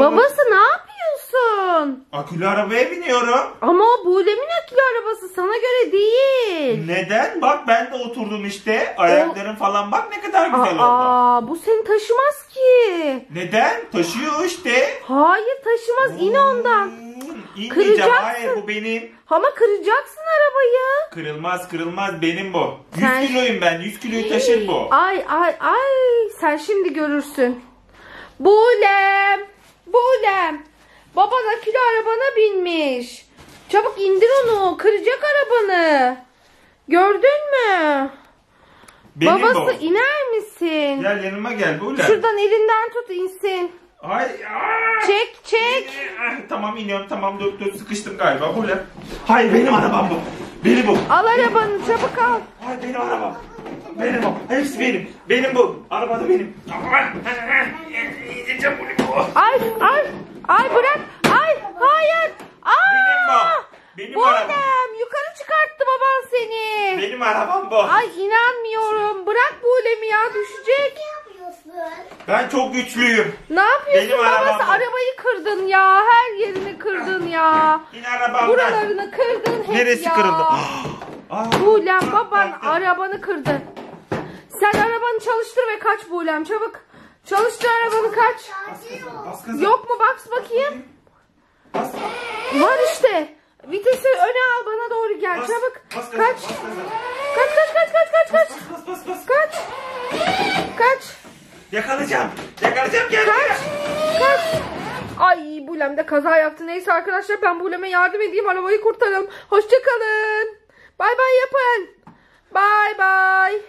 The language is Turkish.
Babası ne yapıyorsun? Akülü arabaya biniyorum. Ama o Bulem'in akülü arabası sana göre değil. Neden? Bak ben de oturdum işte. Ayaklarım falan bak ne kadar güzel oldu. Aa, bu seni taşımaz ki. Neden? Taşıyor işte. Hayır taşımaz in ondan. İnmeyeceğim. Kıracaksın. Hayır bu benim. Ama kıracaksın arabayı. Kırılmaz kırılmaz benim bu. 100 Sen- kiloyum ben. 100 kiloyu taşır bu. Ay ay ay sen şimdi görürsün. Bulem. Bulem. Baban akülü arabana binmiş. Çabuk indir onu. Kıracak arabanı. Gördün mü? Benim Babası bu. iner misin? Gel yanıma gel Buğlem. Şuradan elinden tut insin. Ay, aa! Çek çek. Ah, tamam iniyorum tamam dur dur sıkıştım galiba Buğlem. Hayır benim arabam bu. Benim bu. Al arabanı çabuk al. Hayır benim arabam. Benim o. Hepsi benim. Benim bu. Araba da benim. Yiyeceğim bunu bu. Ay ay ay bırak. Ay hayır. Aa! Benim bu. Benim arabam. Bulem yukarı çıkarttı baban seni. Benim arabam bu. Ay inanmıyorum. Bırak Bulem'i ya düşecek. Ben çok güçlüyüm. Ne yapıyorsun Benim babası? arabam. Arabayı kırdın ya. Her yerini kırdın ya. Yine arabam Buralarını kırdın hep Neresi ya. kırıldı? Aa, Bulem baban baktım. arabanı kırdı. Sen arabanı çalıştır ve kaç Bulem çabuk. Çalıştır arabanı kaç. Bas gaza. Yok mu bak bakayım. Bas. Var işte. Vitesi öne al bana doğru gel Bas. çabuk. Bas gaza, Kaç. bas gaza. Kaç kaç kaç kaç kaç kaç. Kaç. Kaç. Yakalayacağım. Yakalayacağım gel. Kaç. Kaç. Ay Bulem de kaza yaptı. Neyse arkadaşlar ben Bulem'e yardım edeyim. Arabayı kurtaralım. Hoşçakalın. Bay bay yapın. Bay bay.